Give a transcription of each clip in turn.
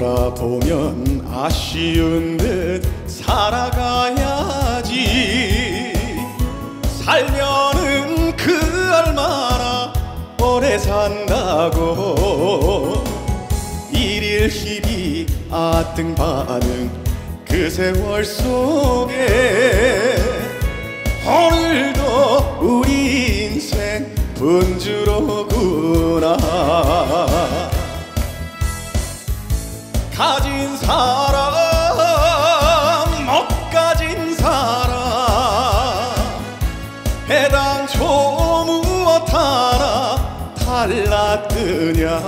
돌아보면 아쉬운 듯 살아가야지. 살면은 그 얼마나 오래 산다고. 일일 희비 아등바등 그 세월 속에 오늘도 우리 인생 분주로 가진 사람 못 가진 사람. 해당초 무엇 하나 달랐느냐?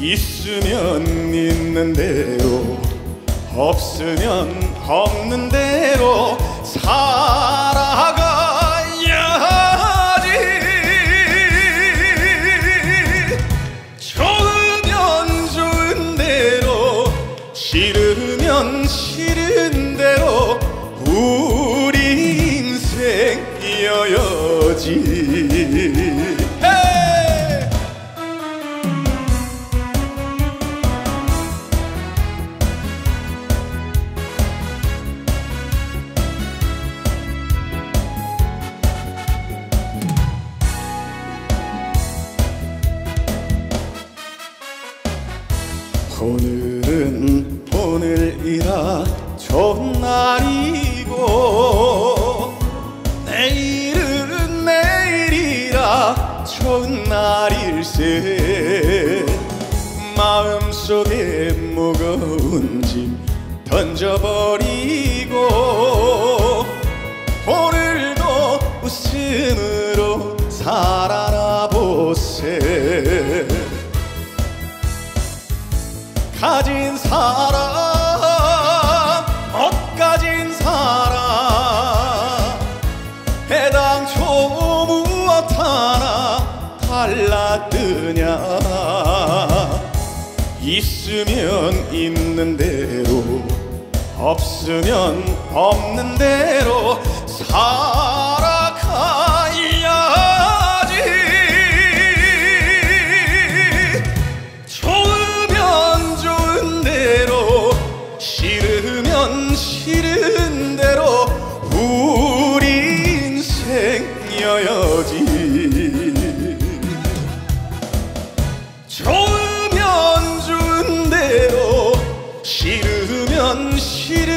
있으면 있는 대로 없으면 없는 대로 싫으면 싫은 대로 우리 인생 이어야지 헤이! 오늘은 오늘이라 좋은 날이고 내일은 내일이라 좋은 날일세. 마음속에 무거운 짐 던져버리고 오늘도 웃음으로 살 가진 사람 못 가진 사람. 해당초 무엇 하나 달랐느냐? 있으면 있는 대로 없으면 없는 대로 살 있는 대로 우리 인생 여여지 좋으면 좋은 대로 싫으면 싫은